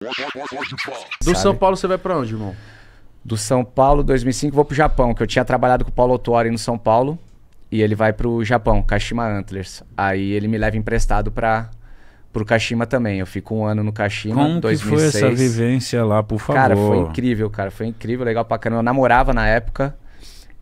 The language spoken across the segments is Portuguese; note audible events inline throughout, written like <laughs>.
Do Sabe? São Paulo você vai pra onde, irmão? Do São Paulo, 2005, vou pro Japão, que eu tinha trabalhado com o Paulo Autuori no São Paulo. E ele vai pro Japão, Kashima Antlers. Aí ele me leva emprestado pra, pro Kashima também. Eu fico um ano no Kashima, Como 2006. que foi essa vivência lá, por favor? Cara, foi incrível, cara. Foi incrível, legal pra caramba. Eu namorava na época.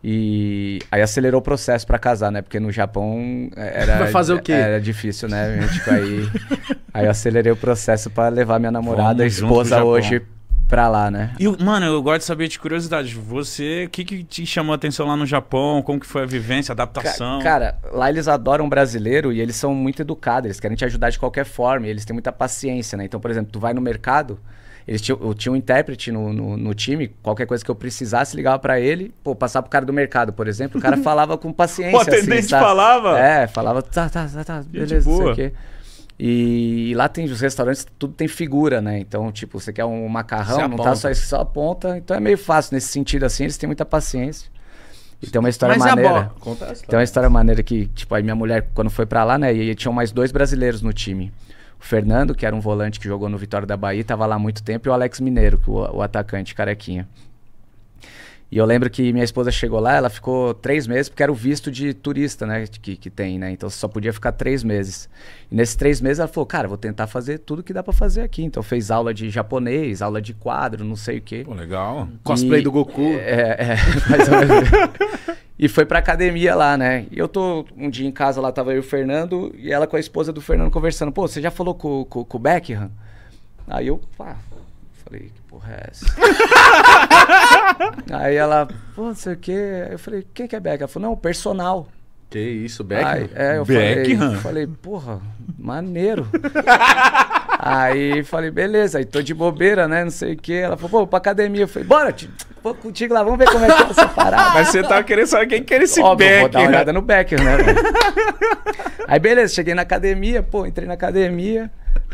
E aí acelerou o processo pra casar, né? Porque no Japão era. Vai fazer o quê? Era difícil, né? Tipo, aí, <laughs> aí eu acelerei o processo pra levar minha namorada, Vamos esposa hoje, pra lá, né? E, mano, eu gosto de saber de curiosidade. Você, o que, que te chamou a atenção lá no Japão? Como que foi a vivência, a Ca- adaptação? Cara, lá eles adoram brasileiro e eles são muito educados, eles querem te ajudar de qualquer forma, e eles têm muita paciência, né? Então, por exemplo, tu vai no mercado, eles tinham, eu tinha um intérprete no, no, no time, qualquer coisa que eu precisasse, ligava pra ele, pô, passar pro cara do mercado, por exemplo, o cara <laughs> falava com paciência. O atendente assim, falava? É, falava, tá, tá, tá, tá, beleza, não sei o quê. E, lá tem os restaurantes, tudo tem figura, né? Então, tipo, você quer um macarrão, não tá só, só aponta. Então é meio fácil nesse sentido assim, eles têm muita paciência. E tem uma história Mas e a maneira. Conta essa Tem uma história maneira que, tipo, aí minha mulher, quando foi pra lá, né, e tinham mais dois brasileiros no time. O Fernando, que era um volante que jogou no Vitória da Bahia, tava lá há muito tempo, e o Alex Mineiro, que o, o atacante, carequinha. E eu lembro que minha esposa chegou lá, ela ficou três meses, porque era o visto de turista, né, que, que tem, né? Então você só podia ficar três meses. E nesses três meses ela falou, cara, vou tentar fazer tudo que dá pra fazer aqui. Então fez aula de japonês, aula de quadro, não sei o quê. Pô, legal. Cosplay E- do Goku. É, é, <laughs> mais ou menos. E foi pra academia lá, né? E eu tô um dia em casa lá, tava eu e o Fernando, e ela com a esposa do Fernando conversando. Pô, você já falou com, com, com o Beckham? Aí eu, pá, falei, que porra é essa? <laughs> Aí ela, pô, não sei o quê. Aí eu falei, quem que é Beckham? Ela falou, não, o personal. Que isso, Beckham? Aí, é, eu Beckham? falei, falei, porra, maneiro. <laughs> aí falei, beleza, aí tô de bobeira, né? Não sei o quê. Ela falou, pô, pra academia. Eu falei, bora, tio, vou contigo lá, vamos ver como é que é essa parada. Mas você tava querendo saber quem que era esse Óbvio, vou Beck. dar uma olhada no Becker, né? velho? aí beleza, cheguei na academia, pô, entrei na academia.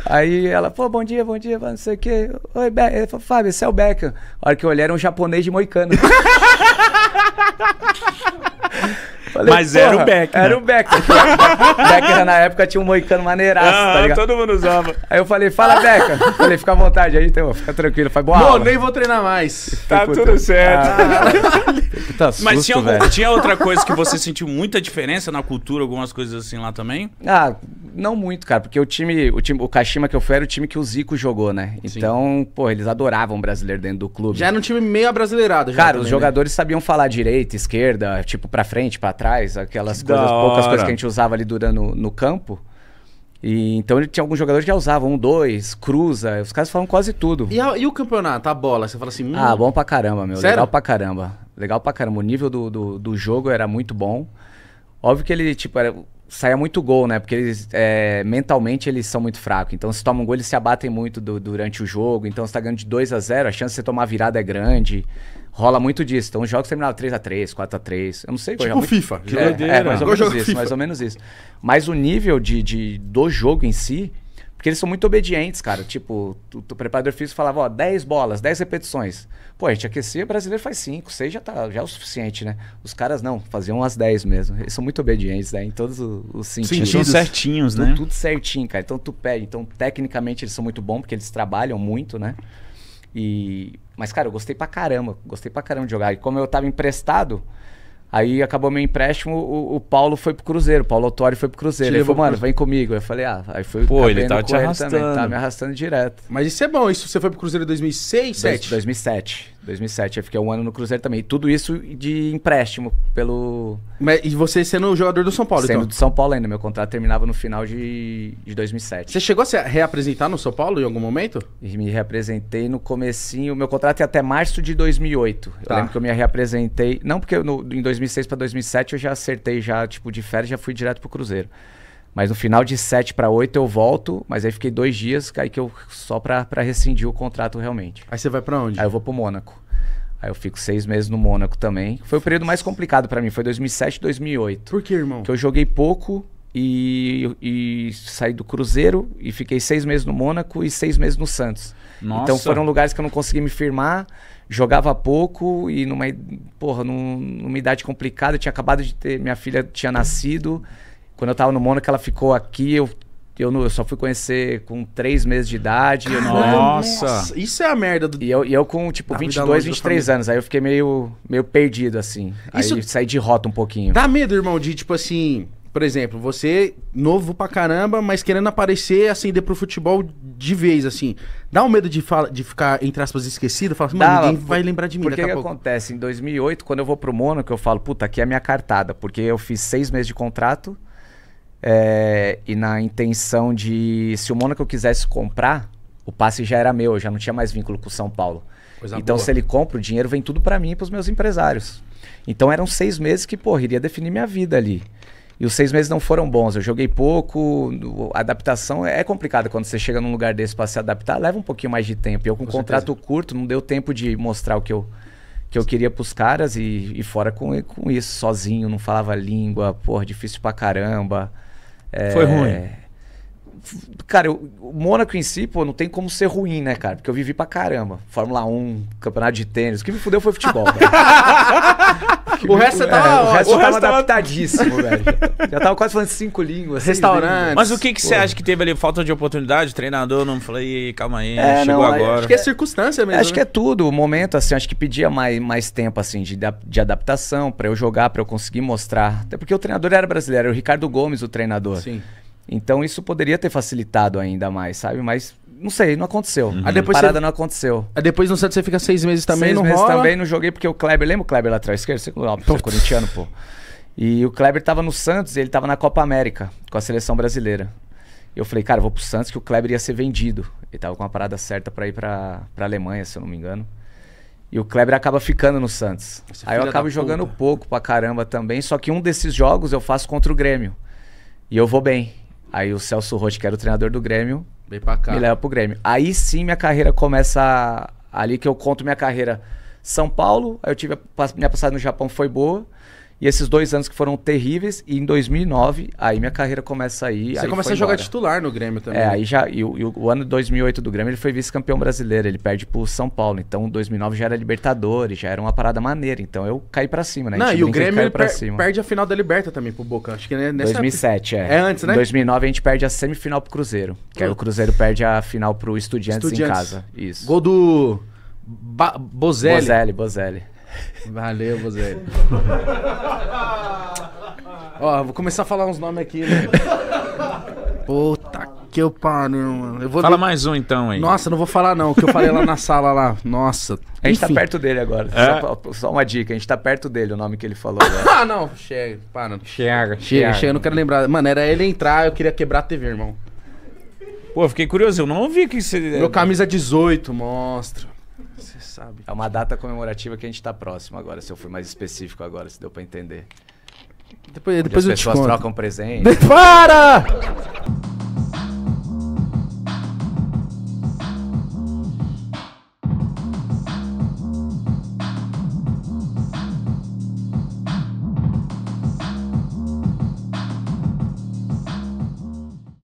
Aí ela, pô, bom dia, bom dia, não sei o quê. Oi, Becker. Ele falou, Fábio, esse é o Becker. A hora que eu olhei, era um japonês de moicano. <laughs> Falei, Mas era o Becker, Era né? o Becker. <laughs> Becker na época tinha um moicano maneiraço, tá Ah, ligado? todo mundo usava. Aí eu falei, fala, Becker. Falei, fica à vontade aí, então, fica tranquilo. Foi boa Pô, aula. nem vou treinar mais. Tá tudo certo. Puta Mas susto, tinha, algum- tinha outra coisa que você sentiu muita diferença na cultura, algumas coisas assim lá também? Ah, não muito, cara, porque o time, o time, o Kashima que eu fui era o time que o Zico jogou, né? Então, pô, eles adoravam o brasileiro dentro do clube. Já era um time meio abrasileirado. Já Cara, também, os né? jogadores sabiam falar direita, esquerda, tipo pra frente, pra trás, aquelas Que coisas, poucas coisas que a gente usava ali durante no, no campo. E então ele tinha alguns jogadores que já usavam um, dois, cruza, os caras falam quase tudo. E, a- e o campeonato, a bola? Você fala assim, hum, Ah, bom pra caramba, meu. Sério? Legal pra caramba. Legal pra caramba. O nível do, do, do jogo era muito bom. Óbvio que ele, tipo, era, saía muito gol, né? Porque eles, é, mentalmente, eles são muito fracos. Então, se toma um gol, eles se abatem muito do- durante o jogo. Então, você tá ganhando de 2 a 0 a chance de você tomar virada é grande. Rola muito disso. Então, os jogos terminavam 3x3, 4x3. Eu não sei. Tipo já muito- FIFA. É, é, mais ou menos isso, FIFA. mais ou menos isso. Mas o nível de, de- do jogo em si, porque eles são muito obedientes, cara. Tipo, o, preparador físico falava, ó, 10 bolas, 10 repetições. Pô, a gente aquecia, o brasileiro faz 5, 6 já, tá, já é o suficiente, né? Os caras não, faziam umas 10 mesmo. Eles são muito obedientes, né? Em todos os, os sentidos. São certinhos, Tudo, né? tudo certinho, cara. Então tu pede. Então, tecnicamente, eles são muito bons, porque eles trabalham muito, né? E... Mas, cara, eu gostei pra caramba. Gostei pra caramba de jogar. E como eu tava emprestado, aí acabou meu empréstimo, o, o Paulo foi pro Cruzeiro. O Paulo Autori foi pro Cruzeiro. Te Ele falou, pro mano, vem comigo. Eu falei, ah, aí foi. Pô, ele tava indo te ele arrastando. Também, tá me arrastando direto. Mas isso é bom. Isso você foi pro Cruzeiro em 2006, Dois- 2007? 2007. 2007. Eu fiquei um ano no Cruzeiro também. Tudo isso de empréstimo pelo. Mas, e você sendo jogador do São Paulo, Sendo então? de São Paulo ainda. Meu contrato terminava no final de, de 2007. Você chegou a se reapresentar no São Paulo em algum momento? E me reapresentei no comecinho. Meu contrato é até março de 2008. Eu Tá. lembro que eu me reapresentei. Não porque eu no- em 2006 para 2007 eu já acertei já tipo de férias, já fui direto pro Cruzeiro. Mas no final de 7 para 8 eu volto, mas aí fiquei dois dias, aí que eu só pra, pra rescindir o contrato realmente. Aí você vai pra onde? Aí eu vou pro Mônaco. Aí eu fico seis meses no Mônaco também. Foi o período mais complicado pra mim, foi 2007 2008. Por que, irmão? Que eu joguei pouco e, e saí do Cruzeiro e fiquei seis meses no Mônaco e seis meses no Santos. Nossa. Então foram lugares que eu não consegui me firmar, jogava pouco e numa, porra, num- numa idade complicada. Eu tinha acabado de ter, minha filha tinha nascido. Quando eu tava no Mônaco, ela ficou aqui, eu eu, não, eu só fui conhecer com três meses de idade. eu não- Nossa. Isso é a merda do. E eu, e eu com, tipo, A vida 22, longe da 23 anos. Aí eu fiquei meio, meio perdido, assim. Isso- Aí saí de rota um pouquinho. Dá medo, irmão, de tipo assim. Por exemplo, você novo pra caramba, mas querendo aparecer, ascender pro futebol de vez, assim. Dá um medo de, fala, de ficar, entre aspas, esquecido? Fala assim, mano, ninguém por- vai lembrar de mim Porque daqui que pouco. acontece? Em 2008, quando eu vou pro Mônaco, eu falo, puta, aqui é a minha cartada. Porque eu fiz seis meses de contrato. É, e na intenção de, se o Mônaco quisesse comprar, o passe já era meu, eu já não tinha mais vínculo com o São Paulo. Coisa então, boa. se ele compra, o dinheiro vem tudo pra mim e pros meus empresários. Então, eram seis meses que, porra, iria definir minha vida ali. E os seis meses não foram bons. Eu joguei pouco, a adaptação é complicada. Quando você chega num lugar desse pra se adaptar, leva um pouquinho mais de tempo. E eu, com, Com contrato curto, não deu tempo de mostrar o que eu, que eu queria pros caras. E, e fora com, com isso, sozinho, não falava língua, porra, difícil pra caramba. É, Foi ruim. Cara, eu- o Mônaco em si, pô, não tem como ser ruim, né, cara? Porque eu vivi pra caramba. Fórmula 1, campeonato de tênis. O que me fudeu foi futebol. <laughs> O resto você É, tava. o resto o tava resto tava- adaptadíssimo, velho. Já tava quase falando cinco línguas. Restaurante. Mas o que, que você acha que teve ali? Falta de oportunidade? O treinador não falei, calma aí, É, chegou não, agora. Acho que é circunstância mesmo. Acho que né? é tudo, o momento, assim, acho que pedia mais, mais tempo, assim, de, de adaptação pra eu jogar, pra eu conseguir mostrar. Até porque o treinador era brasileiro, era o Ricardo Gomes, o treinador. Sim. Então isso poderia ter facilitado ainda mais, sabe? Mas, não sei, não aconteceu. Aí depois a parada você- não aconteceu. Aí depois no Santos você fica seis meses também, Seis não meses rola. também não joguei porque o Kleber, lembra o Kleber lá atrás esquerdo? Você, óbvio, você é corintiano, pô. E o Kleber tava no Santos e ele tava na Copa América com a seleção brasileira. E eu falei, cara, eu vou pro Santos que o Kleber ia ser vendido. Ele tava com a parada certa pra ir pra, pra Alemanha, se eu não me engano. E o Kleber acaba ficando no Santos. Esse Aí eu acabo jogando puta. pouco pra caramba também, só que um desses jogos eu faço contra o Grêmio. E eu vou bem. Aí o Celso Rotti, que era o treinador do Grêmio, Vem pra cá. me leva pro Grêmio. Aí sim minha carreira começa ali que eu conto minha carreira. São Paulo, aí eu tive a, minha passagem no Japão foi boa. E esses dois anos que foram terríveis, e em 2009, aí minha carreira começa aí. Você aí começa a jogar embora. titular no Grêmio também. É, aí já. E o, e o- ano de 2008 do Grêmio ele foi vice-campeão brasileiro, ele perde pro São Paulo. Então 2009 já era Libertadores, já era uma parada maneira. Então eu caí pra cima, né? Não, e o Grêmio per- cima. perde a final da Liberta também pro Boca. Acho que né, nessa 2007, é. É antes, né? Em 2009 a gente perde a semifinal pro Cruzeiro. Que aí o Cruzeiro perde a final pro Estudiantes, Estudiantes. em casa. Isso. Gol do Ba Bozelli. Bozelli, Bozelli. Valeu, Bozelli. <laughs> Ó, vou começar a falar uns nomes aqui, né? Puta que eu pariu, mano. Eu vou Fala mais um então aí. Nossa, não vou falar não, o que eu falei lá na <laughs> sala lá. Nossa. A gente tá Enfim. perto dele agora. É? Só, só uma dica, a gente tá perto dele, o nome que ele falou agora. <laughs> Ah, não, chega, para. Chega, Chega, chega, eu não quero lembrar. Mano, era ele entrar, eu queria quebrar a TV, irmão. Pô, fiquei curioso, eu não ouvi que você... Meu camisa 18, mostra. Sabe. É uma data comemorativa que a gente tá próximo agora, se eu fui mais específico agora, se deu pra entender. Depois, Onde depois as eu te pessoas conto. trocam presente. <laughs> Para!